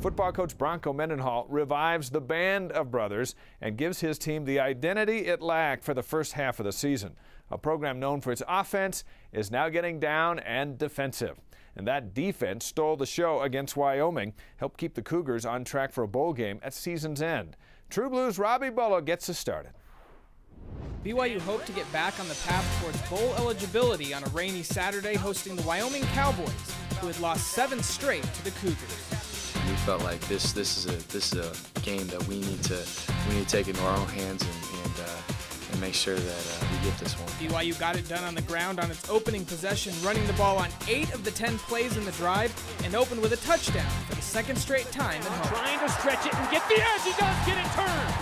Football coach Bronco Mendenhall revives the band of brothers and gives his team the identity it lacked for the first half of the season. A program known for its offense is now getting down and defensive. And that defense stole the show against Wyoming, helped keep the Cougars on track for a bowl game at season's end. True Blues Robbie Bullough gets us started. BYU hoped to get back on the path towards bowl eligibility on a rainy Saturday hosting the Wyoming Cowboys, who had lost seven straight to the Cougars. We felt like this this is a this is a game that we need to we need to take into our own hands and, and uh, and make sure that uh, we get this one. BYU got it done on the ground on its opening possession, running the ball on eight of the 10 plays in the drive, and opened with a touchdown for the second straight time at home. Trying to stretch it and get the edge. He does get it turned.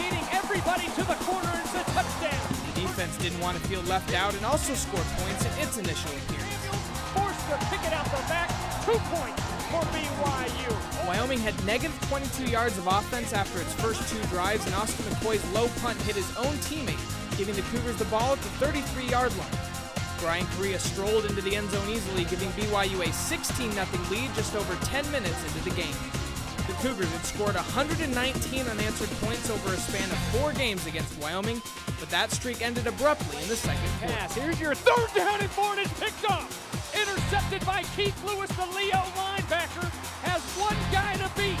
Feeding everybody to the corner. It's a touchdown. The defense didn't want to feel left out and also scored points in its initial appearance. Forced to kick it out the back. Two points for BYU. Wyoming had negative 22 yards of offense after its first two drives, and Austin McCoy's low punt hit his own teammate, giving the Cougars the ball at the 33-yard line. Bryan Kariya strolled into the end zone easily, giving BYU a 16-0 lead just over 10 minutes into the game. The Cougars had scored 119 unanswered points over a span of four games against Wyoming, but that streak ended abruptly in the second pass. Here's your third down and four, and it's picked off. Intercepted by Keith Lewis, the Leo linebacker, has one guy to beat.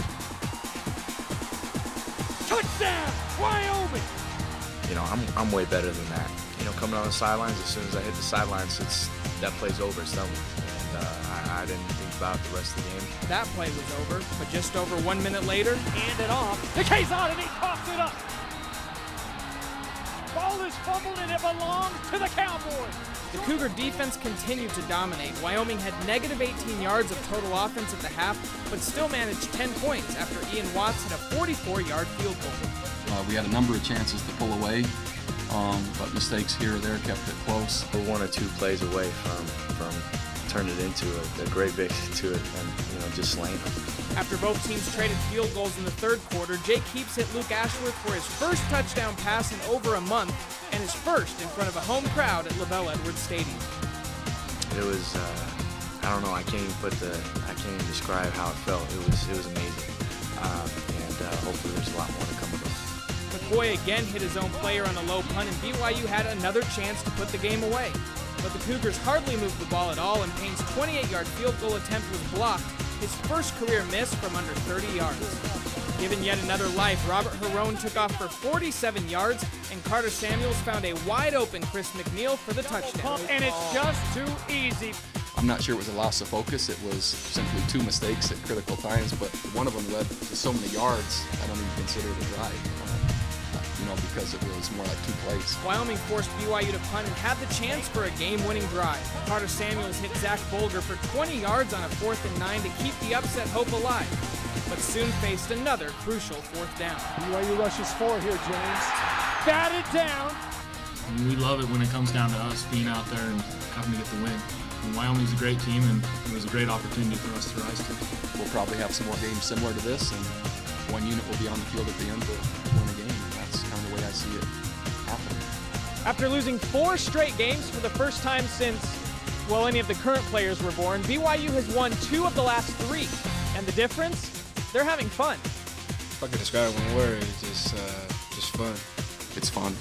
Touchdown, Wyoming! You know, I'm, I'm way better than that. You know, coming on the sidelines, as soon as I hit the sidelines, it's that play's over, it's done. And uh, I, I didn't think about the rest of the game. That play was over, but just over one minute later, hand it off. The Kazon, and he coughs it up. Ball is fumbled, and it belongs to the Cowboys. The Cougar defense continued to dominate. Wyoming had negative 18 yards of total offense at the half, but still managed 10 points after Ian Watts hit a 44-yard field goal. Uh, we had a number of chances to pull away, um, but mistakes here or there kept it close. We're one or two plays away from from turning it into a, a great victory to it and you know just slaying them. After both teams traded field goals in the third quarter, Jake Heaps hit Luke Ashworth for his first touchdown pass in over a month and his first in front of a home crowd at LaVell Edwards Stadium. It was, uh, I don't know, I can't even put the, I can't even describe how it felt. It was, it was amazing, um, and uh, hopefully there's a lot more to come of it. McCoy again hit his own player on a low punt, and BYU had another chance to put the game away. But the Cougars hardly moved the ball at all, and Payne's 28-yard field goal attempt was blocked, his first career miss from under 30 yards. Given yet another life, Robert Herron took off for 47 yards, and Carta-Samuels found a wide open Chris McNeil for the touchdown. And it's just too easy. I'm not sure it was a loss of focus. It was simply two mistakes at critical times, but one of them led to so many yards, I don't even consider it a drive. Uh, you know, because it was more like two plays. Wyoming forced BYU to punt and had the chance for a game-winning drive. Carta-Samuels hit Zach Bolger for 20 yards on a fourth and nine to keep the upset hope alive but soon faced another crucial fourth down. BYU rushes four here, James. Batted down. We love it when it comes down to us being out there and having to get the win. And Wyoming's a great team, and it was a great opportunity for us to rise to. We'll probably have some more games similar to this, and one unit will be on the field at the end to win a game. That's kind of the way I see it happening. After losing four straight games for the first time since, well, any of the current players were born, BYU has won two of the last three. And the difference? They're having fun. If I could describe one word, it's just uh, just fun. It's fun.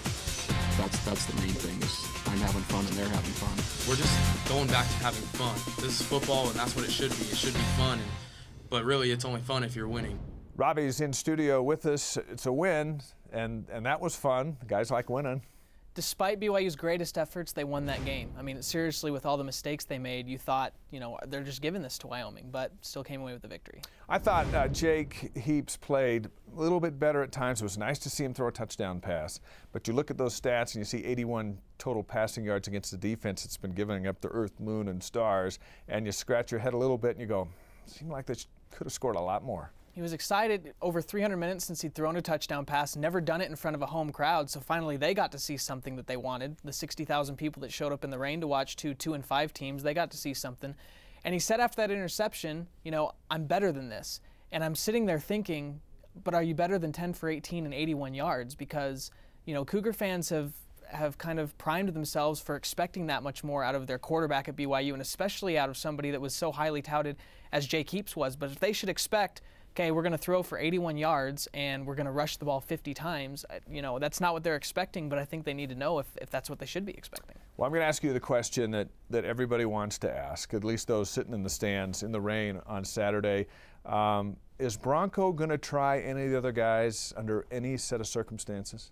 That's that's the main thing. Is I'm having fun and they're having fun. We're just going back to having fun. This is football, and that's what it should be. It should be fun, and, but really, it's only fun if you're winning. Robbie's in studio with us. It's a win, and and that was fun. guys like winning despite BYU's greatest efforts, they won that game. I mean, seriously, with all the mistakes they made, you thought, you know, they're just giving this to Wyoming, but still came away with the victory. I thought uh, Jake Heaps played a little bit better at times. It was nice to see him throw a touchdown pass, but you look at those stats and you see 81 total passing yards against the defense that's been giving up the earth, moon, and stars, and you scratch your head a little bit and you go, seemed like they could have scored a lot more. He was excited over 300 minutes since he'd thrown a touchdown pass, never done it in front of a home crowd. So finally, they got to see something that they wanted. The 60,000 people that showed up in the rain to watch two two and five teams, they got to see something. And he said after that interception, you know, I'm better than this. And I'm sitting there thinking, but are you better than 10 for 18 and 81 yards? Because you know, Cougar fans have have kind of primed themselves for expecting that much more out of their quarterback at BYU, and especially out of somebody that was so highly touted as Jake Heaps was. But if they should expect okay, we're going to throw for 81 yards and we're going to rush the ball 50 times. You know, that's not what they're expecting, but I think they need to know if, if that's what they should be expecting. Well, I'm going to ask you the question that, that everybody wants to ask, at least those sitting in the stands in the rain on Saturday. Um, is Bronco going to try any of the other guys under any set of circumstances?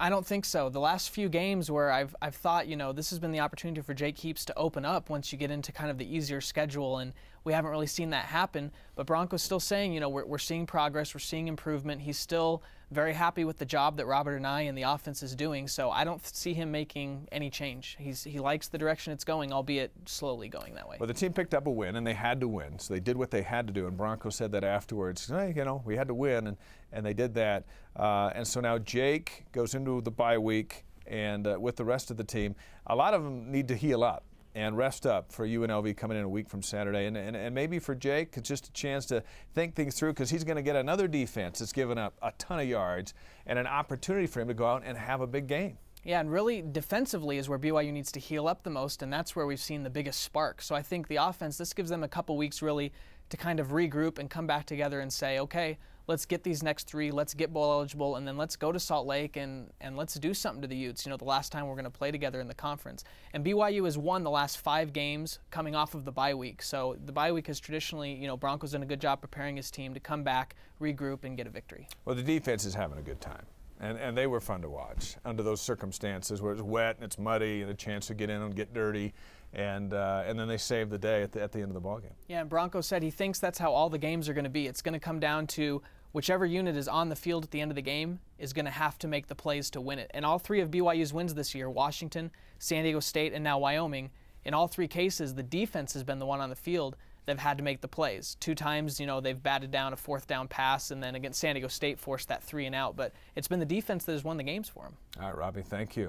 I don't think so. The last few games where I've, I've thought, you know, this has been the opportunity for Jake Heaps to open up once you get into kind of the easier schedule, and we haven't really seen that happen. But Bronco's still saying, you know, we're, we're seeing progress, we're seeing improvement. He's still very happy with the job that Robert Anae and the offense is doing, so I don't see him making any change. He's, he likes the direction it's going, albeit slowly going that way. Well, the team picked up a win, and they had to win, so they did what they had to do. And Bronco said that afterwards, hey, you know, we had to win, and, and they did that. Uh, and so now Jake goes into the bye week, and uh, with the rest of the team, a lot of them need to heal up and rest up for UNLV coming in a week from Saturday. And, and, and maybe for Jake, it's just a chance to think things through because he's going to get another defense that's given up a ton of yards and an opportunity for him to go out and have a big game. Yeah, and really defensively is where BYU needs to heal up the most, and that's where we've seen the biggest spark. So I think the offense, this gives them a couple weeks really to kind of regroup and come back together and say, okay, let's get these next three, let's get bowl eligible, and then let's go to Salt Lake and, and let's do something to the Utes. You know, the last time we're going to play together in the conference. And BYU has won the last five games coming off of the bye week. So the bye week has traditionally, you know, Broncos done a good job preparing his team to come back, regroup, and get a victory. Well, the defense is having a good time. And, and they were fun to watch under those circumstances where it's wet and it's muddy and a chance to get in and get dirty and uh, and then they saved the day at the, at the end of the ballgame. Yeah, and Bronco said he thinks that's how all the games are going to be. It's going to come down to whichever unit is on the field at the end of the game is going to have to make the plays to win it. And all three of BYU's wins this year Washington, San Diego State, and now Wyoming in all three cases, the defense has been the one on the field that have had to make the plays. Two times, you know, they've batted down a fourth down pass, and then against San Diego State, forced that three and out. But it's been the defense that has won the games for them. All right, Robbie, thank you.